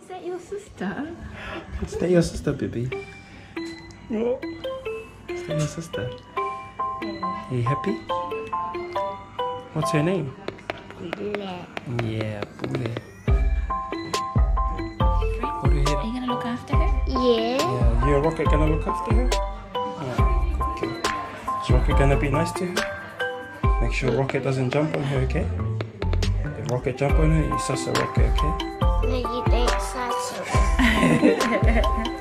Is that your sister? Is that your sister, baby? Is that your sister? Are you happy? What's her name? Yeah, Pule. Hold her head Are you gonna look after her? Yeah. Yeah, you and Rocket gonna look after her? Oh, okay. Is Rocket gonna be nice to her? Make sure Rocket doesn't jump on her, okay? If Rocket jump on her, you suss a Rocket, okay? Don't such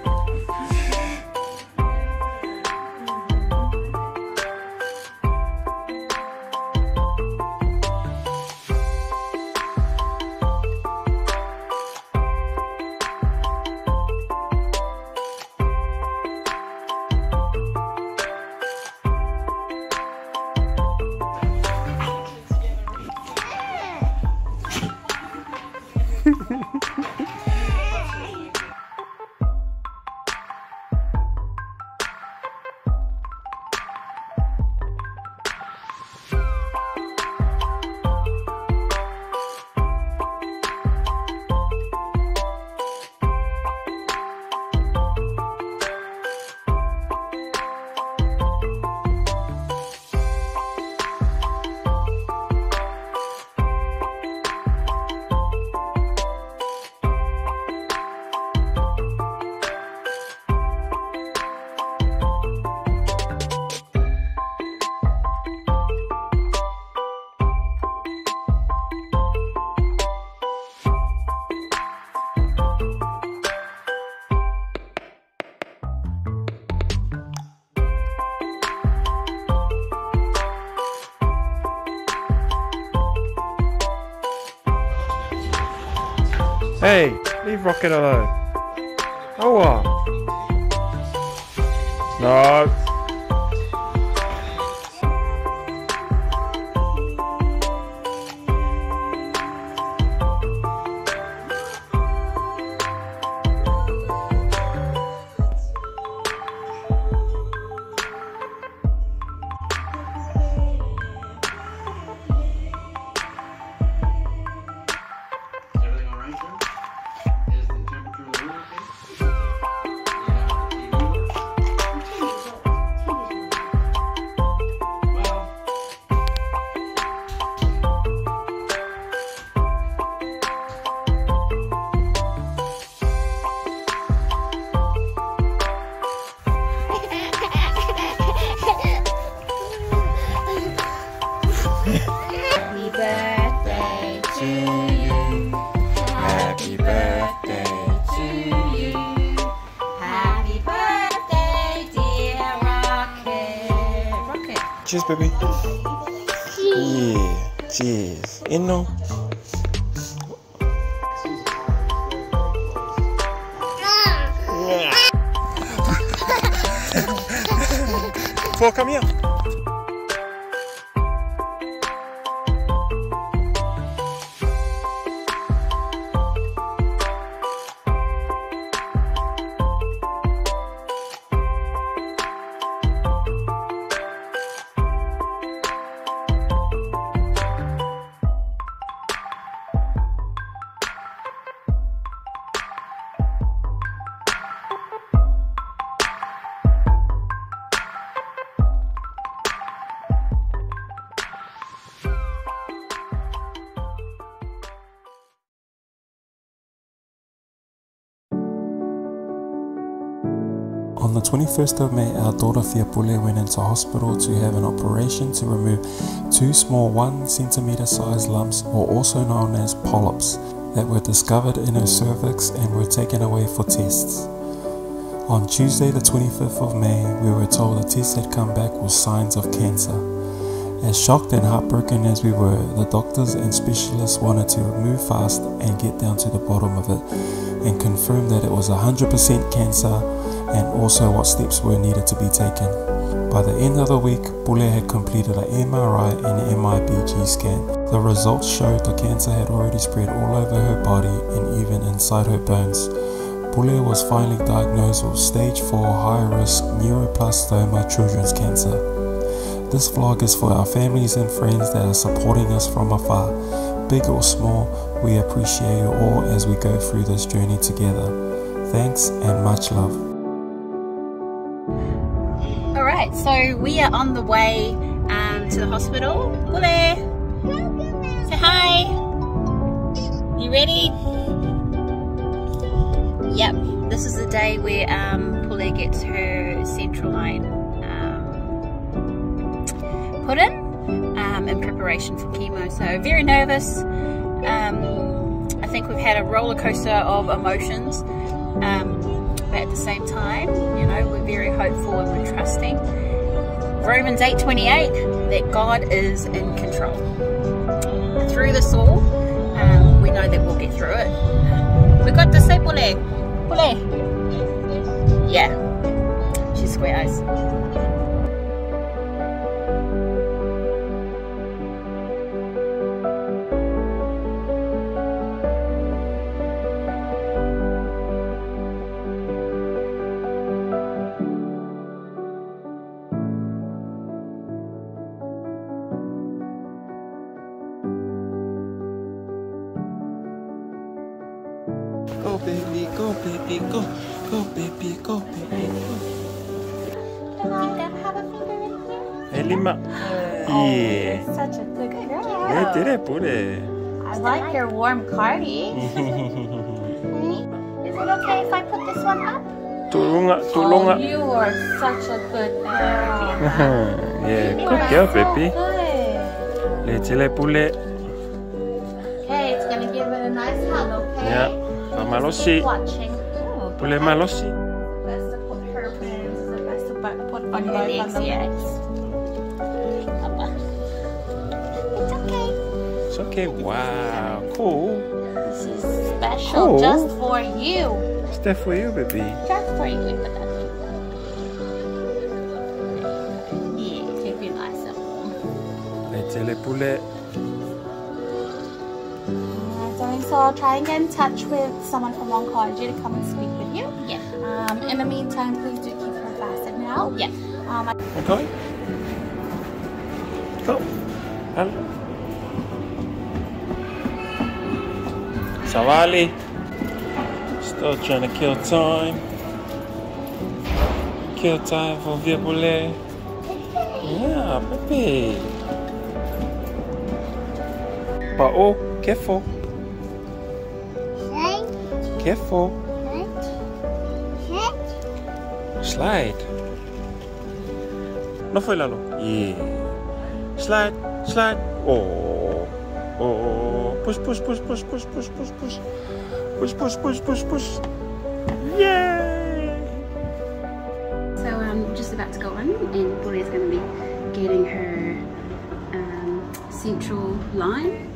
Hey, leave Rocket alone. Oh, what? No. Cheers, baby. Yeah, cheers. You know. On the 21st of May, our daughter Fiapule went into hospital to have an operation to remove two small 1 centimeter sized lumps, or also known as polyps, that were discovered in her cervix and were taken away for tests. On Tuesday, the 25th of May, we were told the test had come back with signs of cancer. As shocked and heartbroken as we were, the doctors and specialists wanted to move fast and get down to the bottom of it and confirm that it was 100% cancer and also what steps were needed to be taken. By the end of the week, Pule had completed an MRI and MIBG scan. The results showed the cancer had already spread all over her body and even inside her bones. Pule was finally diagnosed with stage 4 high risk neuroblastoma children's cancer. This vlog is for our families and friends that are supporting us from afar. Big or small, We appreciate you all as we go through this journey together. Thanks and much love. Right, so we are on the way um, to the hospital. Pule, say hi. You ready? Yep, this is the day where um, Pule gets her central line um, put in um, in preparation for chemo. So very nervous. Um, I think we've had a roller coaster of emotions. At the same time, you know, we're very hopeful and we're trusting. Romans 8.28, that God is in control. Through this all, um, we know that we'll get through it. We got eh, Pule? Pule? Yeah. She's square eyes. Go, baby, go, baby, go. Go, baby, go, baby, go. Oh, yeah. Such a good girl. Yeah, it. I like your warm cardi. Is it okay if I put this one up? Tulunga, tulunga. Oh, you are such a good girl. yeah, good girl, so baby. Good. Let's let. Okay, it's gonna give it a nice hug, okay? Yeah. Just Malosi. Oh, Pule malosi. best to put her pants, the best to put put on your legs, yes. Papa. It's okay. It's okay. Wow, cool. This is special Cool. just for you. It's there for you, baby. Just for you. Put that. Yeah, keep you nice and warm. Let's so I'll try and get in touch with someone from oncology to come and speak with you. Yeah. Um, in the meantime, please do keep her fasted now. Yeah. Um, I- Okay. Go. Hello. Savali. Still trying to kill time. Kill time for Fiapule. Yeah, baby. But oh, careful. Careful. Slide. No fue Lalo. Yeah. Slide, slide. Oh. Oh. Push, push, push, push, push, push, push, push. Push, push, push, push, push. Yay! So um, we're just about to go on, and Bully is going to be getting her um, central line.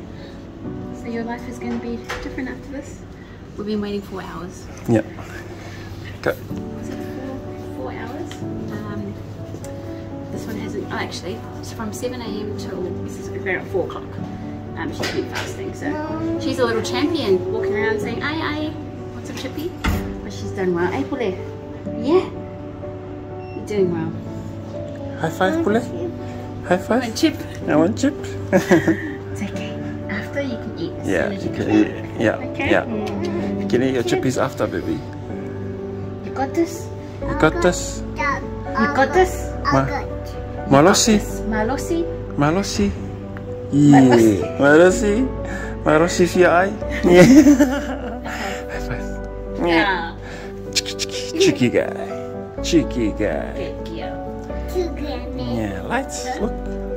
So your life is going to be different after this. We've been waiting four hours. Yeah. Okay. Was it four, four hours? Um, this one hasn't. Oh, actually, it's from 7 a.m. till this is around four o'clock. Um, she's been fasting, so she's a little champion, walking around saying, "Aye, aye, what's up, Chippy?" But she's done well. Hey, Bully. Yeah, you're doing well. High five, Pule. High Come on, five. Chip. I want chip. It's okay. After you can eat as yeah, soon as you you can can. eat. Yeah, Okay. yeah. You can eat your chippies after, baby. You got this. You got this. You got this. Ma- Malosi. Malosi. Malosi. Yeah. Malosi. Malosi for your eye. Yeah. High five. Yeah. Cheeky guy. Cheeky guy. Good girl. Yeah, lights. Look.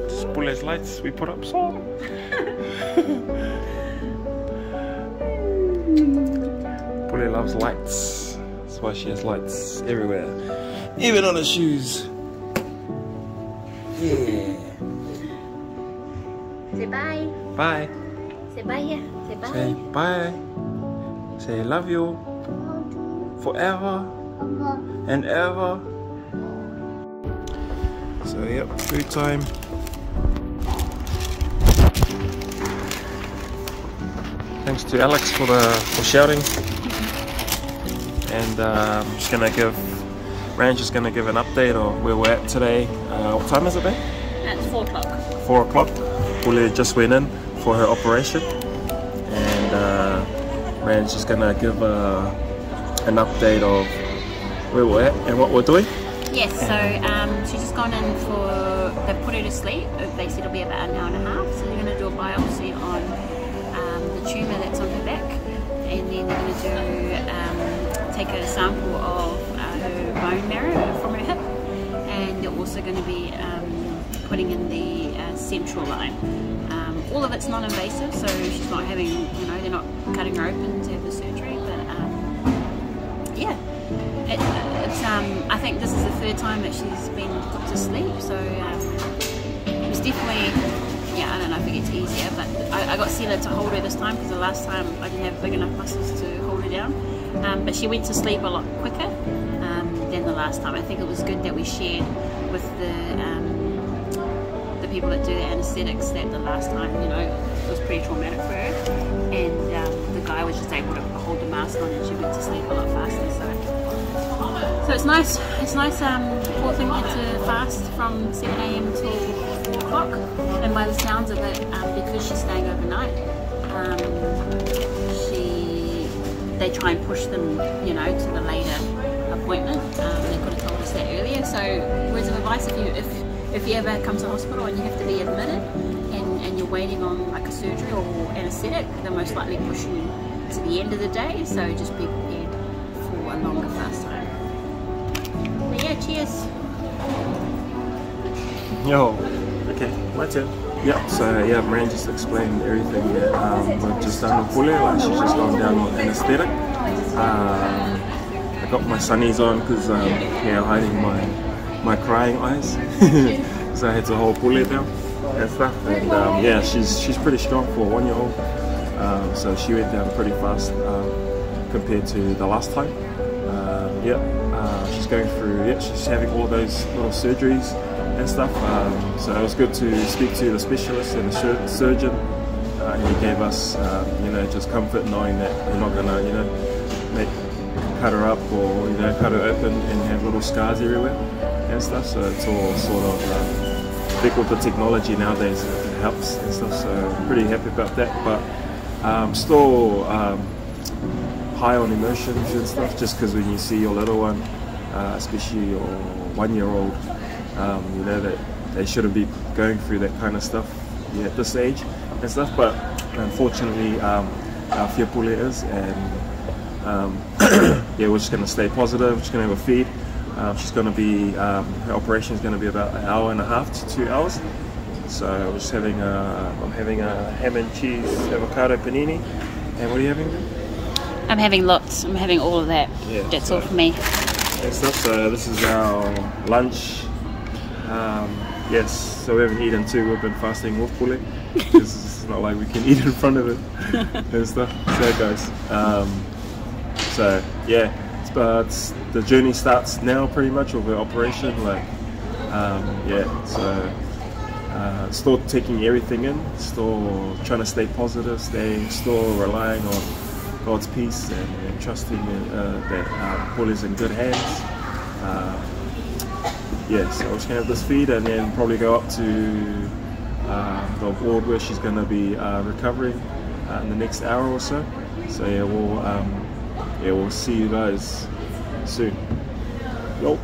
Just pull his lights. We put up some. Loves lights. That's why she has lights everywhere. Even on her shoes. Yeah. Say bye. Bye. Say bye here. Say bye. Say bye. Say love you. Forever uh-huh. and ever. So yep, food time. Thanks to Alex for the for shouting. And uh, I'm just gonna give Ranch is gonna give an update of where we're at today. Uh, what time is it, babe? That's four o'clock. four o'clock. Pule just went in for her operation, and uh, Rand's just gonna give uh, an update of where we're at and what we're doing. Yes, so um, she's just gone in for, they put her to sleep. They said it'll be about an hour and a half. So they're going to do a biopsy on um, the tumour take a sample of uh, her bone marrow from her hip. And they're also going to be um, putting in the uh, central line. Um, all of it's non-invasive, so she's not having, you know, they're not cutting her open to have the surgery. But um, yeah, it, it's um, I think this is the third time that she's been put to sleep, so um, it was definitely yeah. I don't know if it gets easier, but I, I got Sela to hold her this time because the last time I didn't have big enough muscles to hold her down. Um, but she went to sleep a lot quicker um, than the last time. I think it was good that we shared with the um, the people that do the anesthetics that the last time, you know, it was pretty traumatic for her. And um, the guy was just able to hold the mask on and she went to sleep a lot faster. So, so it's nice. It's nice. Um, thing had to fast from 7 a.m. till 2 o'clock. And by the sounds of it, um, because she's staying overnight, um, they try and push them, you know, to the later appointment. Um, they could have told us that earlier. So, words of advice: if you if if you ever come to hospital and you have to be admitted and, and you're waiting on like a surgery or anesthetic, they'll most likely push you to the end of the day. So just be prepared for a longer fast time. But yeah, cheers. Yo. Okay, my turn. Yeah, so yeah, Moran just explained everything that um, we've just done with Pule, like she's just gone down on anesthetic. Um, I got my sunnies on because um, yeah, hiding my my crying eyes. so I had to hold Pule down and stuff. And um, yeah, she's she's pretty strong for a one year old. Um, so she went down pretty fast um, compared to the last time. Um, yeah, uh, she's going through. Yeah, she's having all those little surgeries and stuff. Um, so it was good to speak to the specialist and the sur- surgeon. Uh, he gave us, um, you know, just comfort knowing that we're not gonna, you know, make cut her up or you know cut her open and have little scars everywhere and stuff. So it's all sort of. Um, I with the technology nowadays it helps and stuff. So I'm pretty happy about that. But um, still um, high on emotions and stuff. Just because when you see your little one, uh, especially your one-year-old, um, you know that they shouldn't be going through that kind of stuff yeah, at this age and stuff. But unfortunately, um, our pool is, and um, yeah, we're just going to stay positive. We're just going to have a feed. Um, she's going to be um, her operation is going to be about an hour and a half to two hours. So we're just having a, I'm having a ham and cheese avocado panini. And what are you having? I'm having lots. I'm having all of that. Yeah, That's so- all for me. and stuff. So this is our lunch. Um, yes, so we haven't eaten too. We've been fasting with because it's not like we can eat in front of it and stuff. So it goes. Um, so yeah, but the journey starts now pretty much with the operation. Like um, yeah, so. Uh, still taking everything in, still trying to stay positive, staying, still relying on God's peace and, and trusting uh, that uh, Paul is in good hands. Uh, yeah, so just gonna have this feed and then probably go up to uh, the ward where she's gonna be uh, recovering uh, in the next hour or so. So yeah, we'll um, yeah we'll see you guys soon. Yo.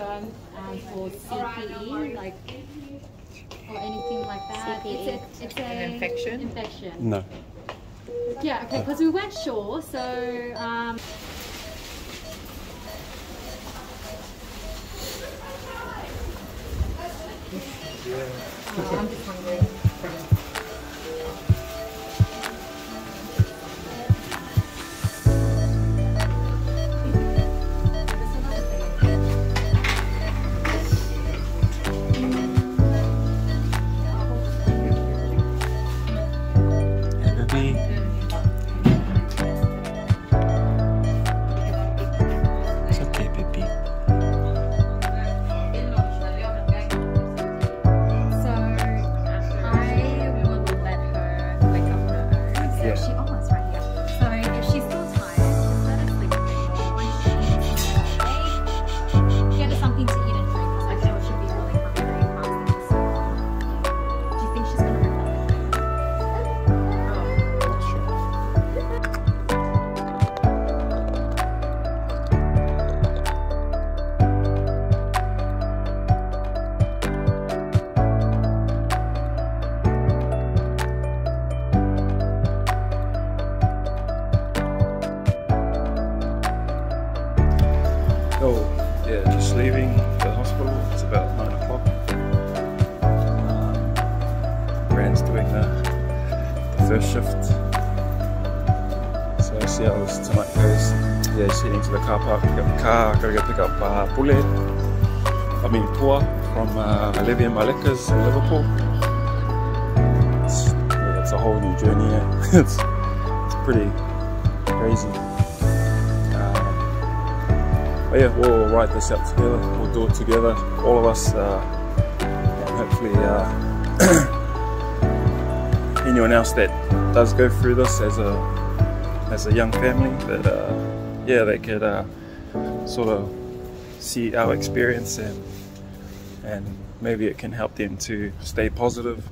um, for CPE, like or anything like that. It's a, it's a An infection? Infection. No. Yeah, okay, because we weren't sure, so um, I'm just From uh, Olivia Maleka's in Liverpool. It's, it's a whole new journey. Yeah. it's, it's pretty crazy. But yeah, we'll ride this out together. We'll do it together, all of us, uh, and hopefully uh, anyone else that does go through this as a as a young family, that uh, yeah, they could uh, sort of see our experience and and maybe it can help them to stay positive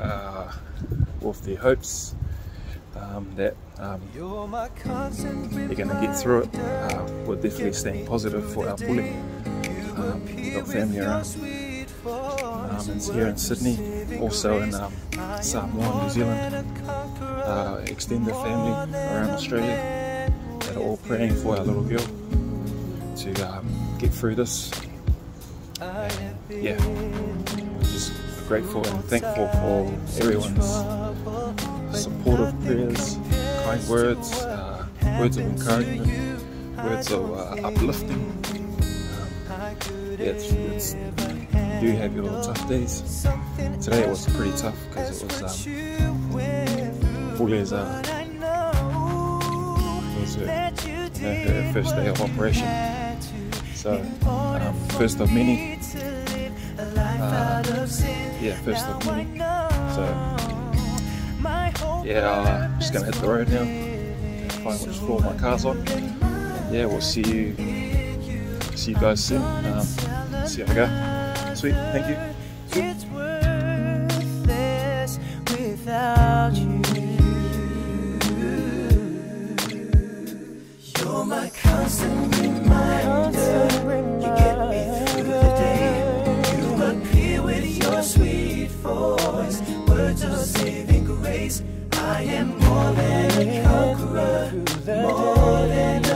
uh, with their hopes um, that um, they're going to get through it. Uh, we're definitely staying positive for our pule. Um, we've got family around. Um, it's here in Sydney, also in um, Samoa, New Zealand, uh, extended family around Australia that are all praying for our little girl to um, get through this. Yeah, just grateful and thankful for everyone's supportive prayers, kind words, uh, words of encouragement, words of uh, uplifting. Um, yeah, it's, it's, you do have your tough days. Today it was pretty tough because it was um, Pule's, uh, it was her, her, her first day of operation. So, um, first of many. Yeah, first of many. So, yeah, I'm just gonna hit the road now. Find which floor my car's on. And yeah, we'll see you. See you guys soon. Um, see how I go. Sweet, thank you. It's worthless without you. You're my constant am more than a conqueror, more than